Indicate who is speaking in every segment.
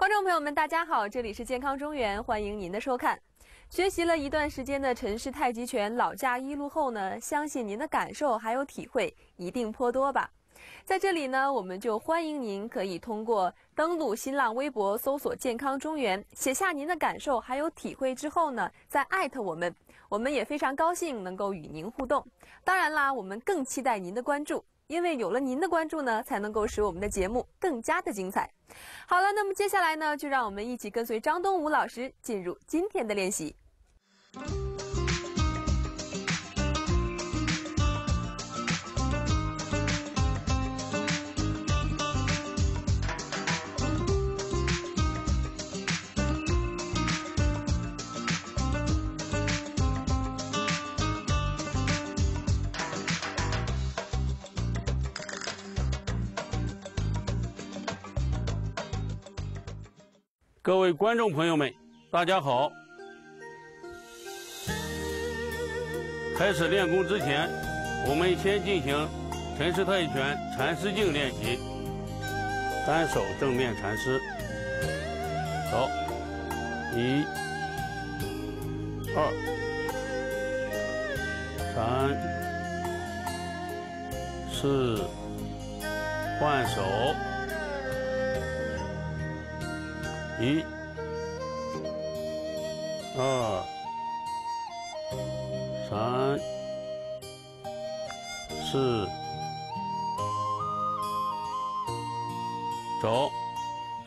Speaker 1: 观众朋友们，大家好，这里是健康中原，欢迎您的收看。学习了一段时间的陈氏太极拳老架一路后呢，相信您的感受还有体会一定颇多吧。在这里呢，我们就欢迎您可以通过登录新浪微博搜索“健康中原”，写下您的感受还有体会之后呢，再艾特我们，我们也非常高兴能够与您互动。当然啦，我们更期待您的关注。因为有了您的关注呢，才能够使我们的节目更加的精彩。好了，那么接下来呢，就让我们一起跟随张东武老师进入今天的练习。
Speaker 2: 各位观众朋友们，大家好。开始练功之前，我们先进行陈氏太极拳缠丝劲练习。单手正面缠丝，走，一、二、三、四，换手。一、二、三、四，走。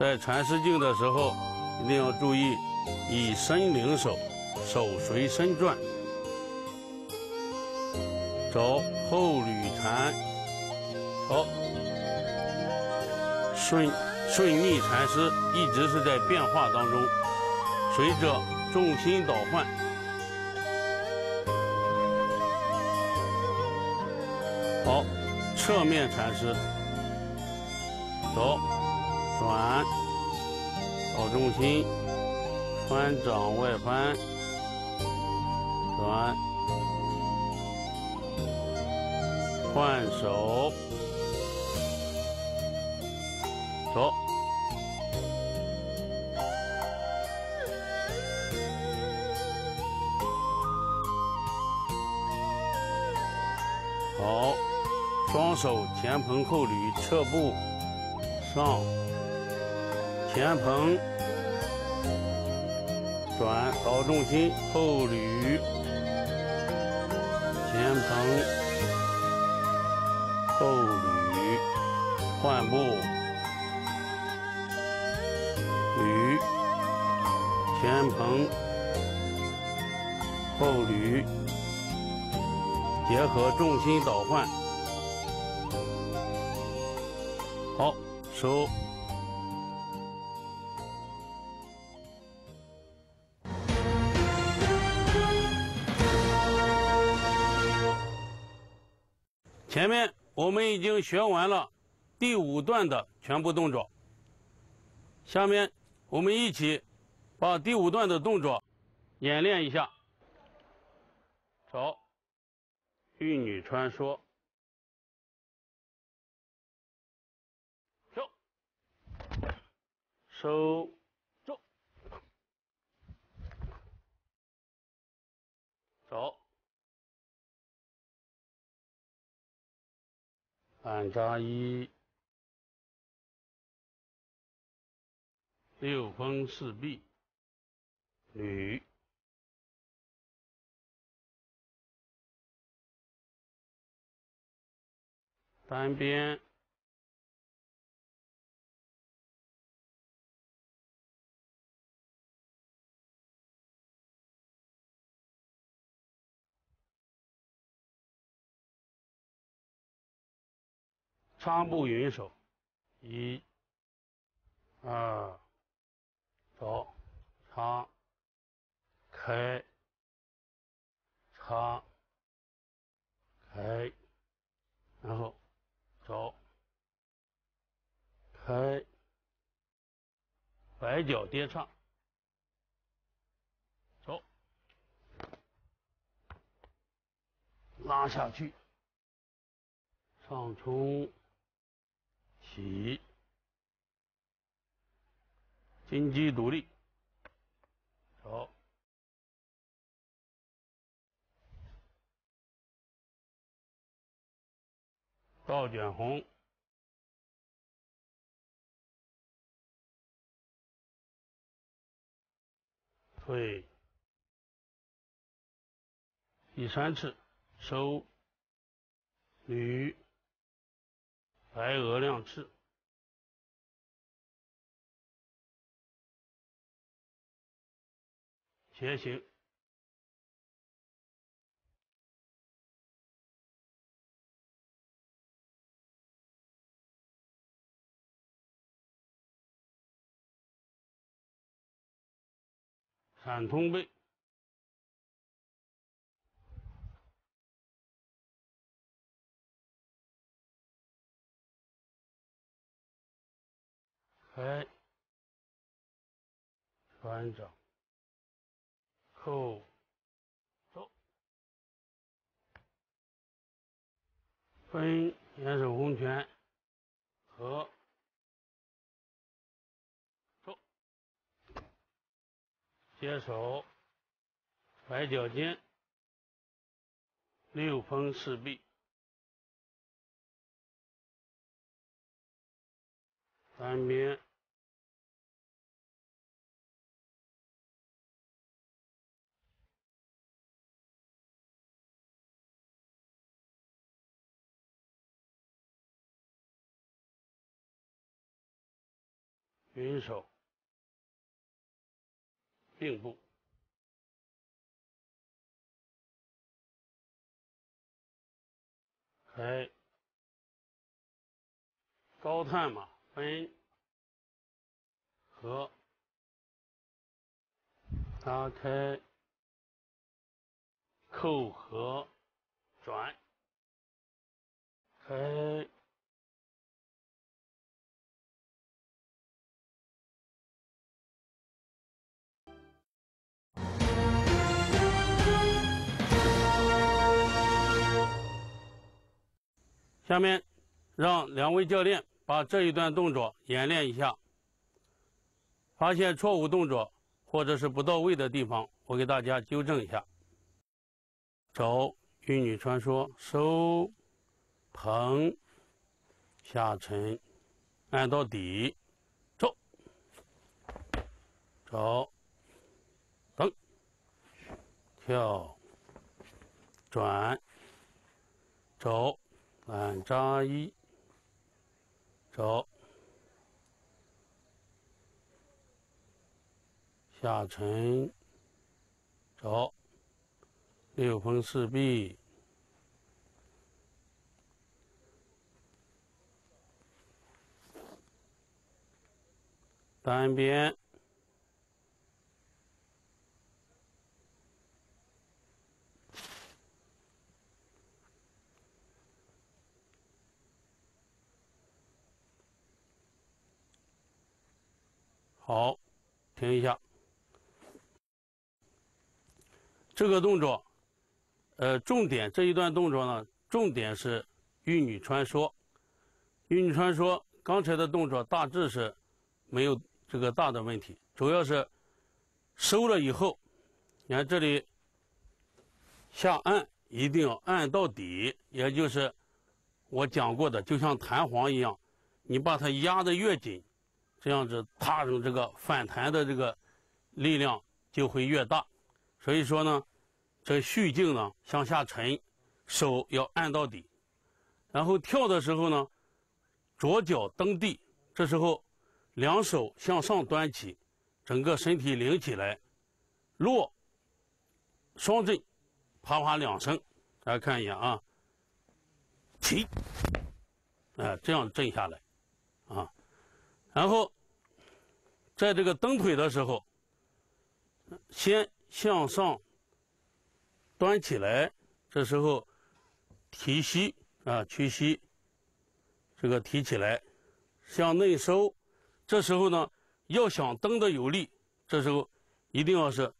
Speaker 2: 在缠丝劲的时候，一定要注意以身领手，手随身转。走，后捋缠，好，顺。顺逆禅师一直是在变化当中，随着重心倒换，好，侧面禅师，走，转，倒重心，翻掌外翻，转，换手。走，双手前蓬后捋，撤步上，前蓬转，倒重心后捋，前蓬后捋，换步。捋，前棚后捋，结合重心倒换，好收。前面我们已经学完了第五段的全部动作，下面。我们一起把第五段的动作演练一下。走，玉女穿梭，收，走，走，反扎一。六风四壁，捋，单边，仓步云手，一，二。走，仓，开，仓，开，然后走，开，摆脚跌叉，走，拉下去，上冲，起。金鸡独立，走，倒卷红，退，第三次收，捋，白鹅亮翅。前行，闪通背，开，船长。扣，走，分延手红拳，和，走，接手，白脚尖，六分四臂，单边。云手，并步，开，高探马分，合，拉开，扣合，转，开。下面，让两位教练把这一段动作演练一下。发现错误动作或者是不到位的地方，我给大家纠正一下。走，玉女传说，收，捧，下沉，按到底，走，走，等，跳，转，走。按扎一，走，下沉，走，六分四臂，单边。好，停一下。这个动作，呃，重点这一段动作呢，重点是玉女穿梭。玉女穿梭，刚才的动作大致是没有这个大的问题，主要是收了以后，你看这里下按一定要按到底，也就是我讲过的，就像弹簧一样，你把它压得越紧。这样子，踏上这个反弹的这个力量就会越大。所以说呢，这蓄劲呢向下沉，手要按到底。然后跳的时候呢，左脚蹬地，这时候两手向上端起，整个身体拎起来，落，双震，啪啪两声，大家看一眼啊，起，哎，这样震下来，啊。然后，在这个蹬腿的时候，先向上端起来，这时候提膝啊，屈膝，这个提起来，向内收。这时候呢，要想蹬的有力，这时候一定要是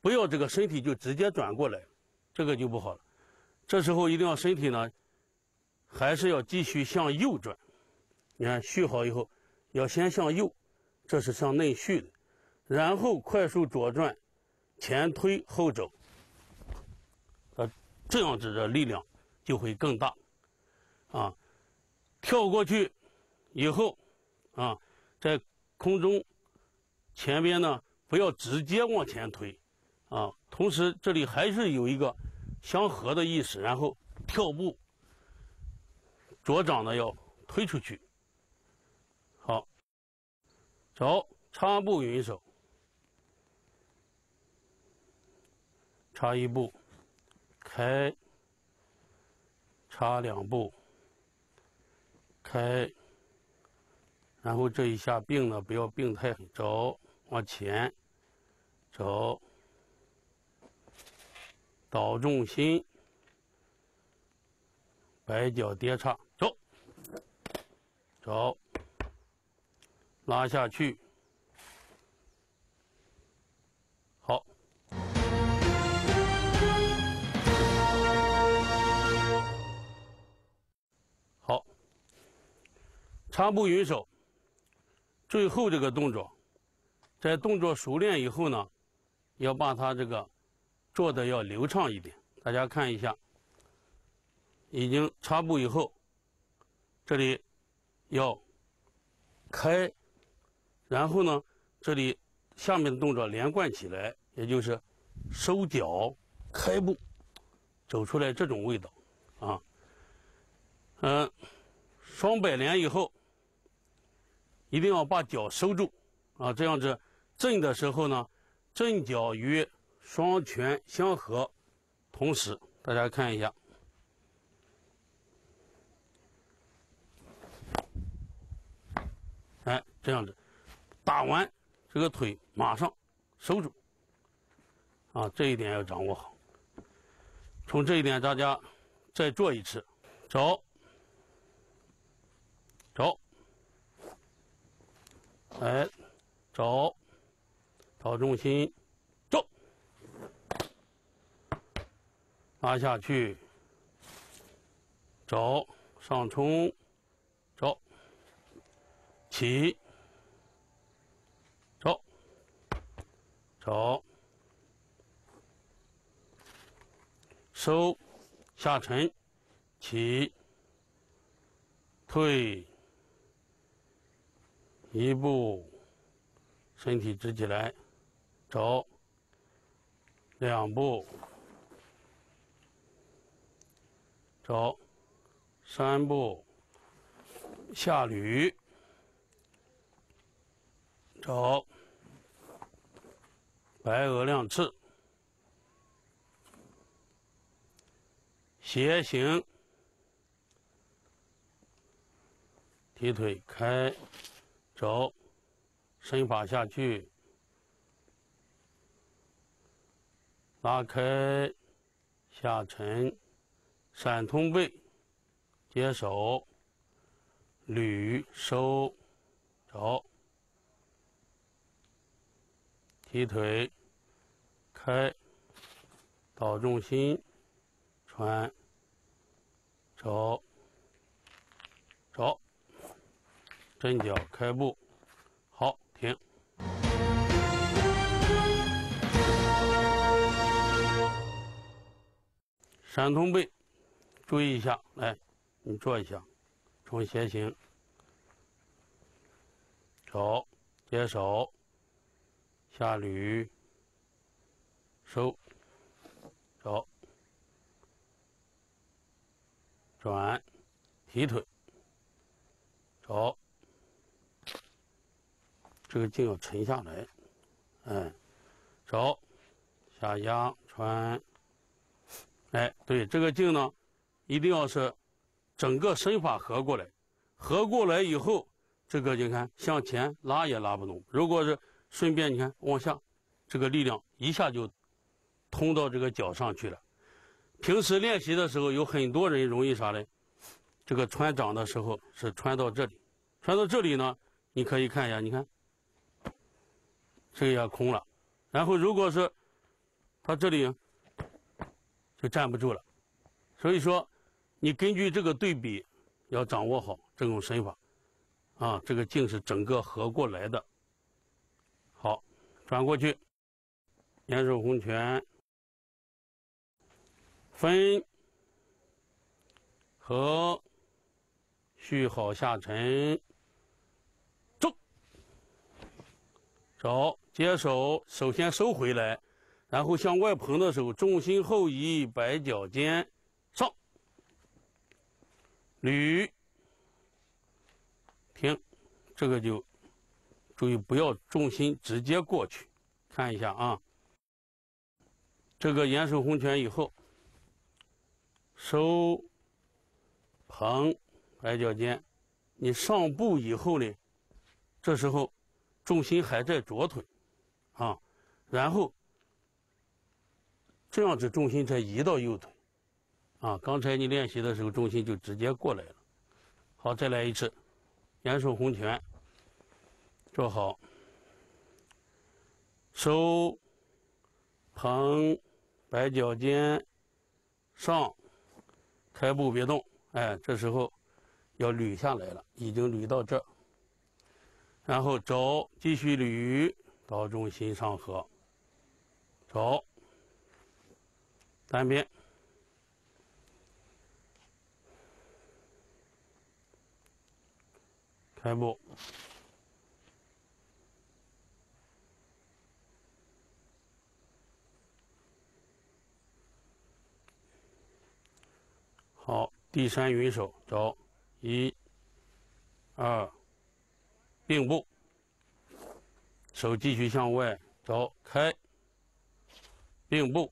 Speaker 2: 不要这个身体就直接转过来，这个就不好了。这时候一定要身体呢，还是要继续向右转。你看蓄好以后。要先向右，这是向内蓄的，然后快速左转，前推后走，呃，这样子的力量就会更大，啊，跳过去以后，啊，在空中前边呢不要直接往前推，啊，同时这里还是有一个相合的意思，然后跳步，左掌呢要推出去。走，插步云手，插一步，开，插两步，开，然后这一下并呢，不要并太狠，走，往前，走，倒重心，摆脚跌叉，走，走。拉下去，好，好，插步云手。最后这个动作，在动作熟练以后呢，要把它这个做的要流畅一点。大家看一下，已经插步以后，这里要开。然后呢，这里下面的动作连贯起来，也就是收脚、开步，走出来这种味道，啊，嗯，双摆连以后，一定要把脚收住，啊，这样子震的时候呢，震脚与双拳相合，同时大家看一下，哎，这样子。打完这个腿马上收住，啊，这一点要掌握好。从这一点，大家再做一次，走，走，哎，走，找重心，走，拉下去，走，上冲，走，起。走，收，下沉，起，退，一步，身体直起来，走，两步，走，三步，下捋，走。白鹅亮翅，斜行，提腿开，走，身法下去，拉开，下沉，闪通背，接手，捋收，走，提腿。开，倒重心，穿，走，走，针脚开步，好，停。闪通背，注意一下，来，你做一下，从斜行，走，接手，下捋。收，走，转，提腿，走，这个劲要沉下来，哎，走，下压穿，哎，对，这个劲呢，一定要是整个身法合过来，合过来以后，这个你看向前拉也拉不动，如果是顺便你看往下，这个力量一下就。通到这个脚上去了。平时练习的时候，有很多人容易啥呢？这个穿掌的时候是穿到这里，穿到这里呢，你可以看一下，你看，这个也空了。然后如果是他这里就站不住了。所以说，你根据这个对比，要掌握好这种身法，啊，这个劲是整个合过来的，好转过去，延寿红拳，分和序好下沉，走，找接手，首先收回来，然后向外捧的时候，重心后移，摆脚尖上，捋，停，这个就。注意不要重心直接过去，看一下啊。这个延寿红拳以后，收捧摆脚尖，你上步以后呢，这时候重心还在左腿啊，然后这样子重心才移到右腿啊。刚才你练习的时候重心就直接过来了。好，再来一次延寿红拳。坐好，收，捧，摆脚尖，上，开步别动。哎，这时候要捋下来了，已经捋到这。然后走，继续捋到重心上合。走，单边，开步。好，第三云手走，一、二，并步，手继续向外走，开，并步，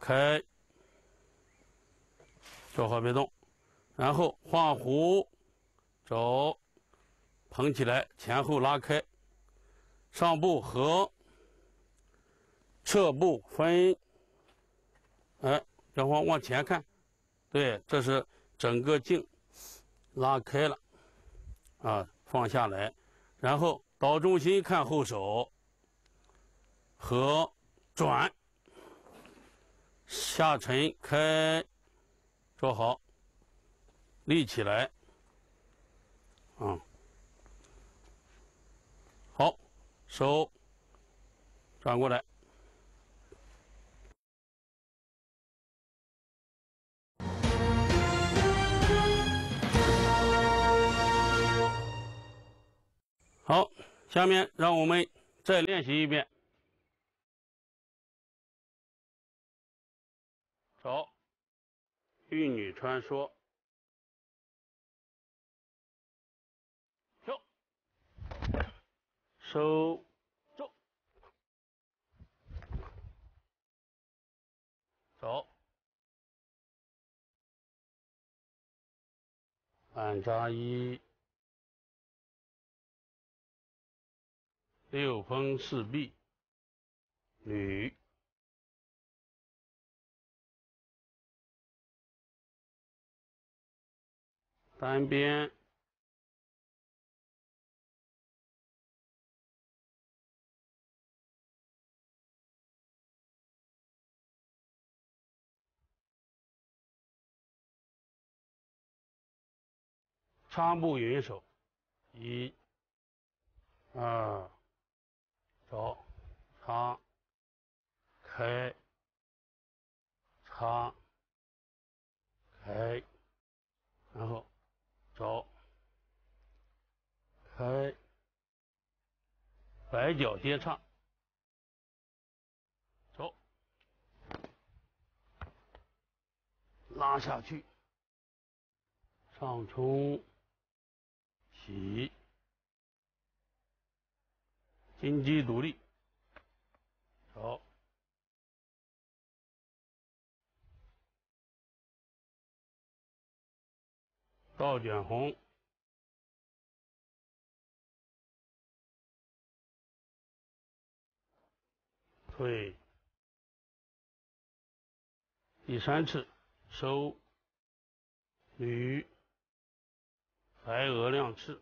Speaker 2: 开，坐好别动，然后画弧，走，捧起来，前后拉开，上步合，侧步分，哎。然后往前看，对，这是整个镜拉开了，啊，放下来，然后导重心看后手，和转，下沉开，坐好，立起来，啊，好，手转过来。下面让我们再练习一遍。走，玉女传说，跳，收，走，走，按扎一。六风四壁，女，单边，长步云手，一，二。走，长，开，长，开，然后走，开，摆脚接唱，走，拉下去，上冲，起。金鸡独立，好，倒卷红，退，第三次收，捋，白鹅亮翅。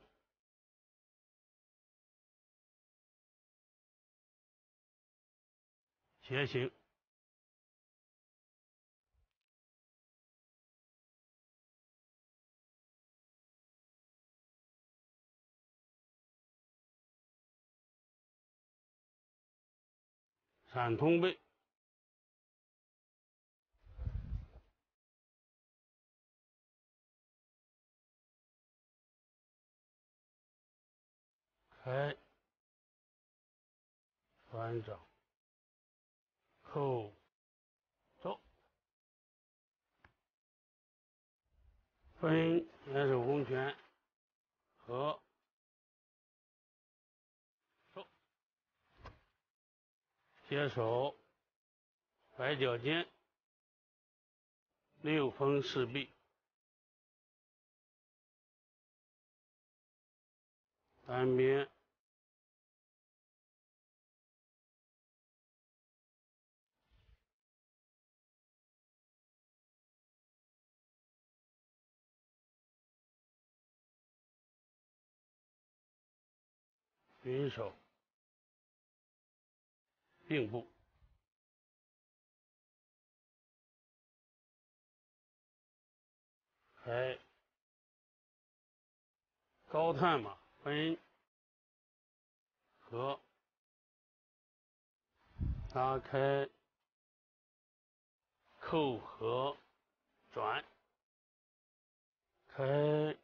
Speaker 2: 前行。闪通背，开，船长，后，走，分两手弓拳，和。接手，摆脚尖，六分四臂，单边，云手。并步，开，高探马分，合，拉开，扣合，转，开。